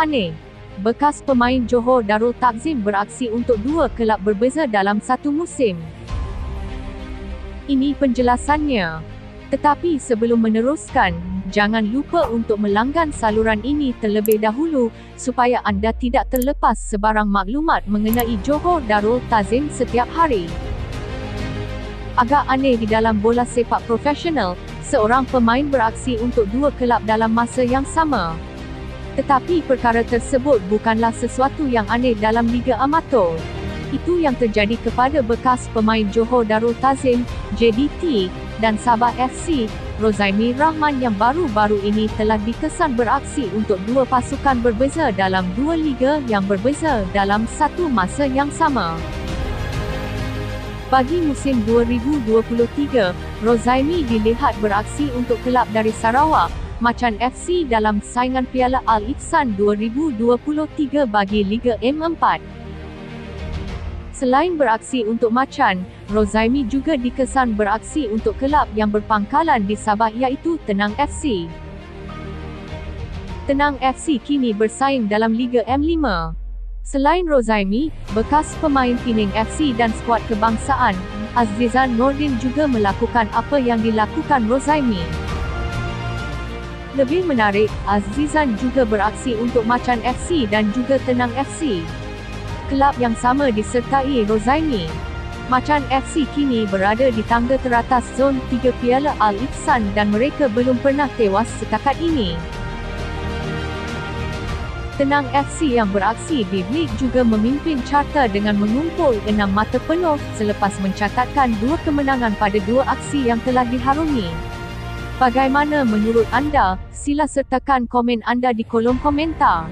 aneh. Bekas pemain Johor Darul Takzim beraksi untuk dua kelab berbeza dalam satu musim. Ini penjelasannya. Tetapi sebelum meneruskan, jangan lupa untuk melanggan saluran ini terlebih dahulu supaya anda tidak terlepas sebarang maklumat mengenai Johor Darul Tazim setiap hari. Agak aneh di dalam bola sepak profesional, seorang pemain beraksi untuk dua kelab dalam masa yang sama. Tetapi perkara tersebut bukanlah sesuatu yang aneh dalam Liga Amatur. Itu yang terjadi kepada bekas pemain Johor Darul Tazim, JDT, dan Sabah FC, Rozaimi Rahman yang baru-baru ini telah dikesan beraksi untuk dua pasukan berbeza dalam dua liga yang berbeza dalam satu masa yang sama. Bagi musim 2023, Rozaimi dilihat beraksi untuk kelab dari Sarawak, Macan FC dalam saingan Piala Al-Ihsan 2023 bagi Liga M4. Selain beraksi untuk Macan, Rozaimi juga dikesan beraksi untuk kelab yang berpangkalan di Sabah iaitu Tenang FC. Tenang FC kini bersaing dalam Liga M5. Selain Rozaimi, bekas pemain Pining FC dan skuad kebangsaan, Azizan Nordin juga melakukan apa yang dilakukan Rozaimi. Lebih menarik, Azizan juga beraksi untuk Macan FC dan juga Tenang FC kelab yang sama disertai Rozaimi. Macan FC kini berada di tangga teratas zon 3 Piala Al-Ihsan dan mereka belum pernah tewas setakat ini. Tenang FC yang beraksi di Lig juga memimpin carta dengan mengumpul 6 mata penuh selepas mencatatkan dua kemenangan pada dua aksi yang telah diharungi. Bagaimana menurut anda? Sila sertakan komen anda di kolom komentar.